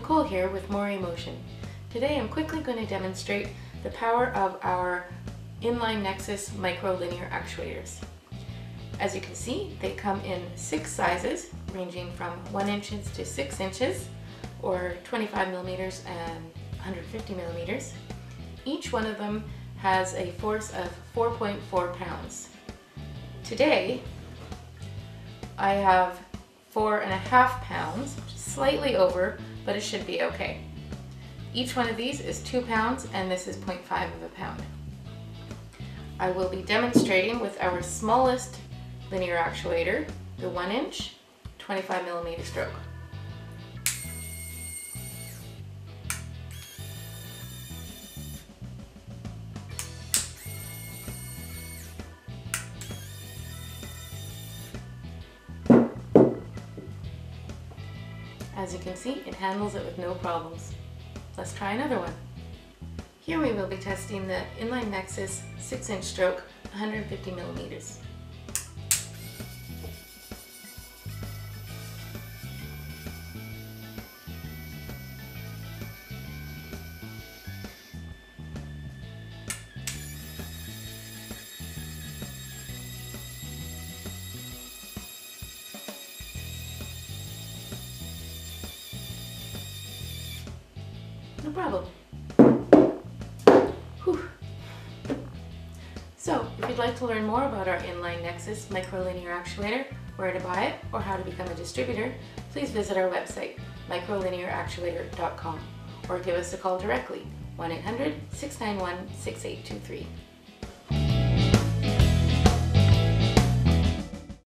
Nicole here with Morai Motion. Today I'm quickly going to demonstrate the power of our inline Nexus microlinear actuators. As you can see, they come in six sizes, ranging from 1 inches to 6 inches, or 25 millimeters and 150 millimeters. Each one of them has a force of 4.4 pounds. Today, I have four and a half pounds, slightly over, but it should be okay. Each one of these is two pounds and this is 0.5 of a pound. I will be demonstrating with our smallest linear actuator, the one inch, 25 millimeter stroke. As you can see, it handles it with no problems. Let's try another one. Here we will be testing the Inline Nexus 6 inch stroke 150 millimeters. No problem. Whew. So, if you'd like to learn more about our inline Nexus microlinear actuator, where to buy it, or how to become a distributor, please visit our website, microlinearactuator.com, or give us a call directly, 1-800-691-6823.